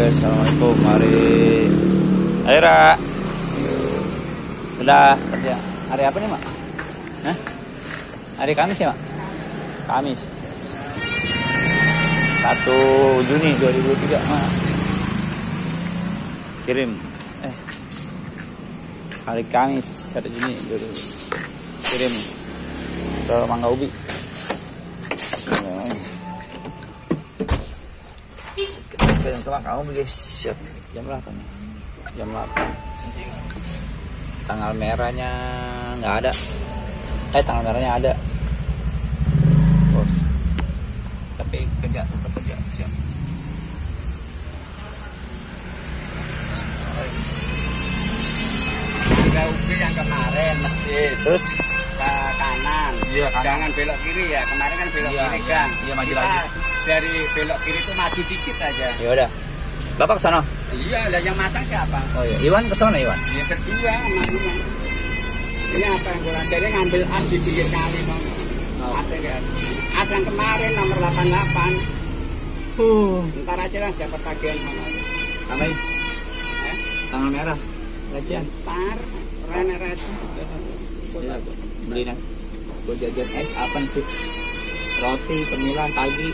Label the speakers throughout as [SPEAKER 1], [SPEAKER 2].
[SPEAKER 1] guys, assalamualaikum. Hari Hari Ra. Sudah kerja. Hari apa nih mak? Hah? Hari Kamis ya mak? Kamis. 1 Juni 2023 mak. Kirim. Eh. Hari Kamis 1 Juni 2023. Kirim ke Mangga Ubi. Kita ke Mangga Ubi guys. Siap. Jam berapa nih? Jam 8. Tanggal merahnya nggak ada. Eh tanggal merahnya ada. Bos. Tapi kerja tetap kerja siap.
[SPEAKER 2] Ubi yang kemarin masjid
[SPEAKER 1] Terus
[SPEAKER 2] kanan.
[SPEAKER 1] Iya, kanan.
[SPEAKER 2] Jangan belok kiri ya. Kemarin kan belok
[SPEAKER 1] Iya,
[SPEAKER 2] kiri
[SPEAKER 1] iya.
[SPEAKER 2] kan.
[SPEAKER 1] Iya, maju
[SPEAKER 2] Kita
[SPEAKER 1] lagi.
[SPEAKER 2] dari belok kiri itu maju dikit aja.
[SPEAKER 1] ya udah. Bapak ke sana.
[SPEAKER 2] Iya, lah yang masang siapa?
[SPEAKER 1] Oh iya, Iwan ke sana Iwan.
[SPEAKER 2] Ya berdua sama Iwan. Ini apa yang kurang? Jadi ngambil as di pinggir kali mau.
[SPEAKER 1] Oh.
[SPEAKER 2] As kan. As yang kemarin nomor 88.
[SPEAKER 1] Uh.
[SPEAKER 2] Ntar aja lah dapat tagihan sama.
[SPEAKER 1] Apa ini?
[SPEAKER 2] Eh?
[SPEAKER 1] Tanggal merah. Gajian.
[SPEAKER 2] Ntar rene rene.
[SPEAKER 1] Ya, beli nasi. Gue jajan es apa sih? Roti, cemilan, pagi.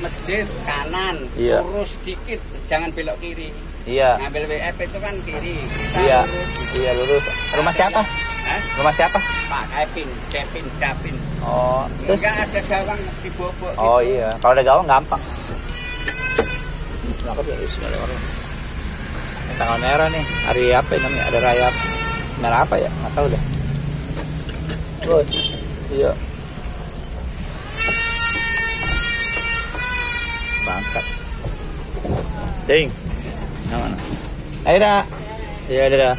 [SPEAKER 2] Masjid kanan,
[SPEAKER 1] Iya.
[SPEAKER 2] lurus dikit, jangan belok kiri.
[SPEAKER 1] Iya.
[SPEAKER 2] Ngambil WF itu kan kiri. Kita
[SPEAKER 1] Iya.
[SPEAKER 2] lurus.
[SPEAKER 1] Iya lurus. Rumah siapa?
[SPEAKER 2] Hah?
[SPEAKER 1] Rumah siapa?
[SPEAKER 2] Pak Kevin, Kevin, Kevin.
[SPEAKER 1] Oh, terus?
[SPEAKER 2] Enggak ada gawang di bobok.
[SPEAKER 1] Oh
[SPEAKER 2] gitu.
[SPEAKER 1] iya. Kalau ada gawang gampang. Kenapa ya? Bismillahirrahmanirrahim. Ini Tanggal merah nih. Hari apa ini namanya? Ada raya merah apa ya? Nggak tahu dah. Bos. Iya. Bangkat. Ding. Nah, mana? Ayo dah. Iya, udah dah.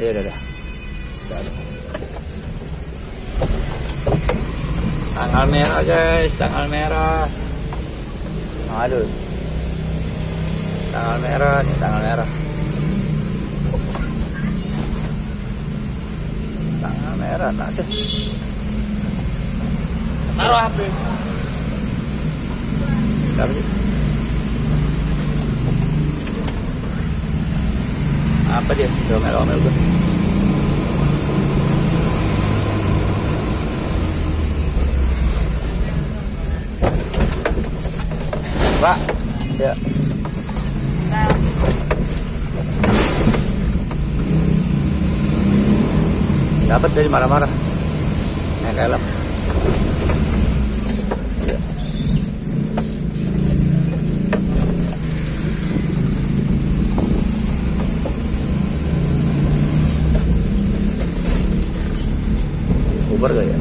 [SPEAKER 1] Iya, udah dah. Udah, udah. Tanggal merah guys, tanggal merah. Aduh. Tanggal merah nih, tanggal merah. Tanggal merah, tak sih.
[SPEAKER 2] Taruh HP.
[SPEAKER 1] Sih? Apa dia? Domel-domel gue. Pak, ya. Dapat dari marah-marah. Naik helm. Ya. Uber gak ya?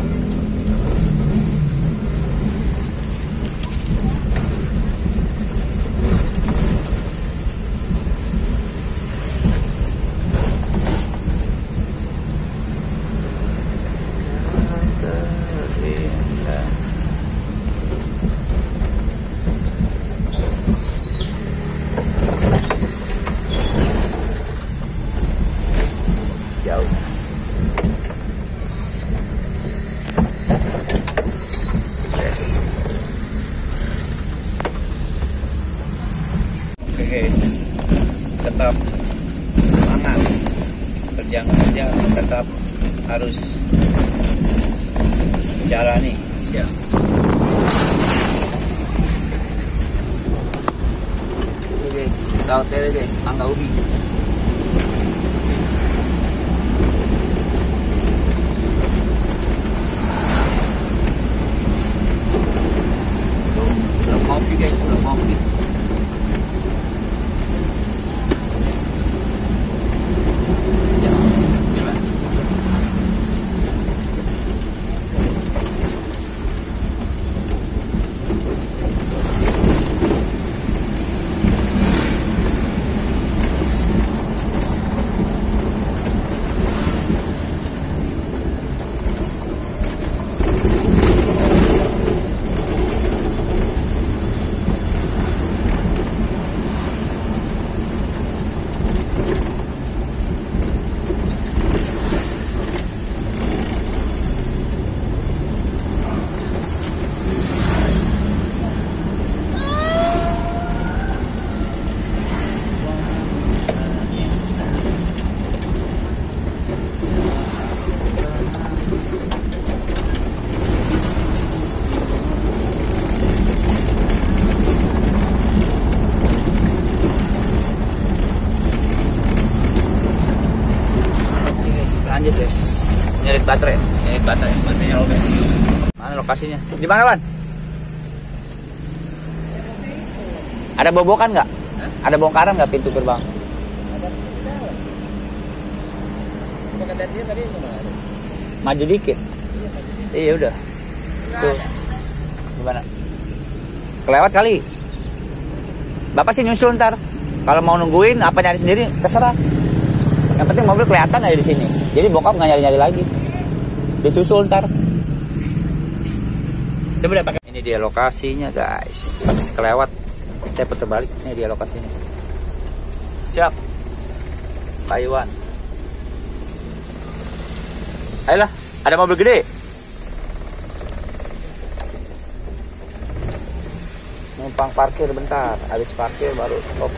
[SPEAKER 1] Jauh. Yes. Oke guys, tetap semangat. Kerja kerja tetap harus jalani. Oke guys, kita guys, Mangga nyerit baterai nyerit baterai baterainya robek mana lokasinya? Di mana Wan? Ada bobokan nggak? Ada bongkaran nggak pintu gerbang? Maju dikit. Iya udah. Tuh. Gimana? Kelewat kali. Bapak sih nyusul ntar. Kalau mau nungguin apa nyari sendiri terserah yang penting mobil kelihatan aja di sini. Jadi bokap nggak nyari nyari lagi. Disusul ntar. Coba deh pakai. Ini dia lokasinya guys. Kelewat. Saya putar balik. Ini dia lokasinya. Siap. Taiwan ayolah ada mobil gede. Numpang parkir bentar. Habis parkir baru op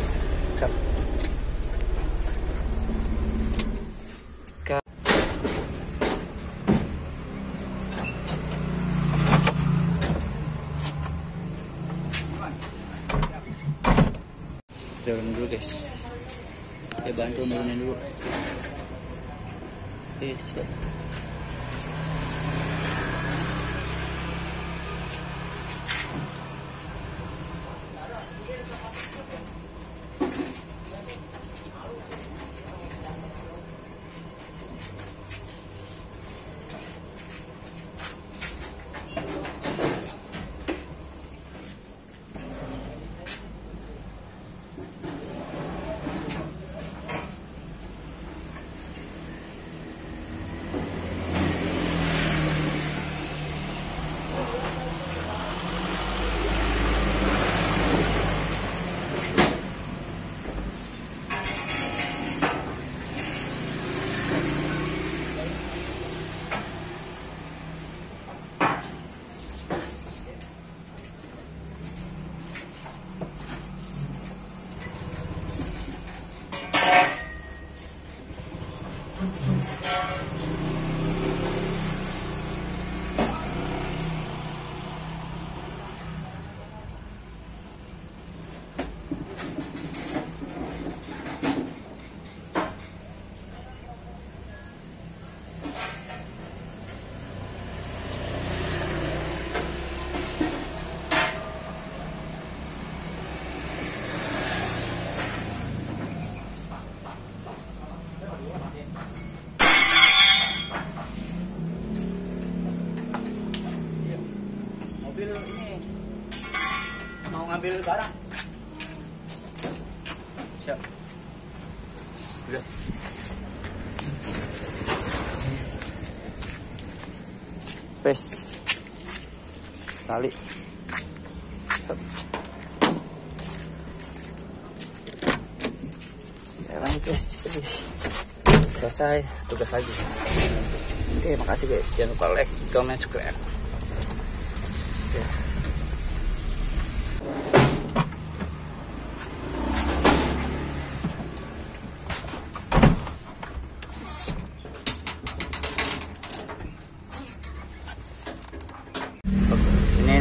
[SPEAKER 1] guys. Saya bantu nurunin dulu. Oke siap mobil ini. Mau ngambil barang? Siap. Udah. Pes. Tali. Guys selesai. Tugas lagi. Oke makasih guys. Jangan lupa like comment subscribe Ini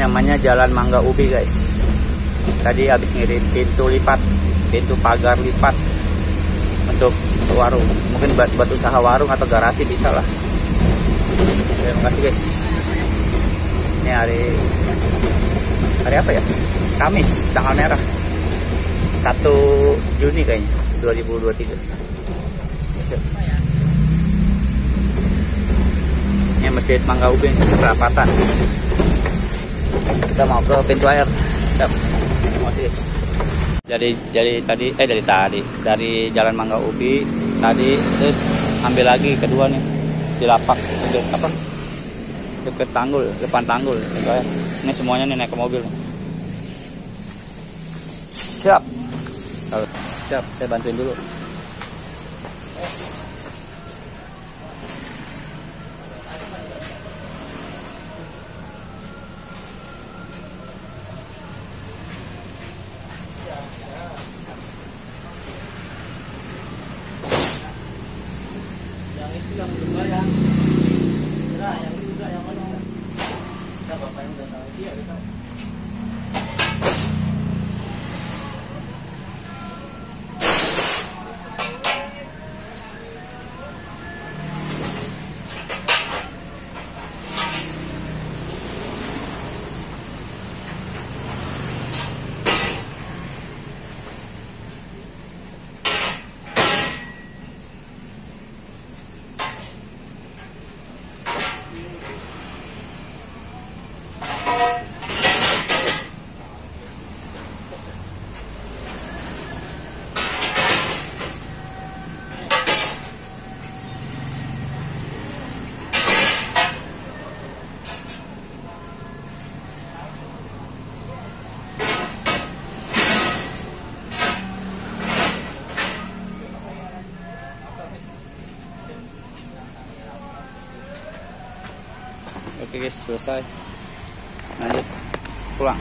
[SPEAKER 1] namanya Jalan Mangga Ubi guys. Tadi habis ngirim pintu lipat, pintu pagar lipat untuk warung. Mungkin buat, buat usaha warung atau garasi bisa lah. Terima kasih guys. Ini hari hari apa ya? Kamis, tanggal merah. 1 Juni kayaknya 2023. Siap. Ini Masjid Mangga Ubi ini perapatan. Kita mau ke pintu air. Jadi jadi tadi eh dari tadi dari Jalan Mangga Ubi tadi terus ambil lagi kedua nih di lapak apa deket tanggul depan tanggul. Air. ini semuanya nih naik ke mobil. Siap. Siap saya bantuin dulu. Yang bayar nah yang itu juga yang mana kita bapak yang udah tahu dia udah tahu oke guys selesai. Lanjut. Pulang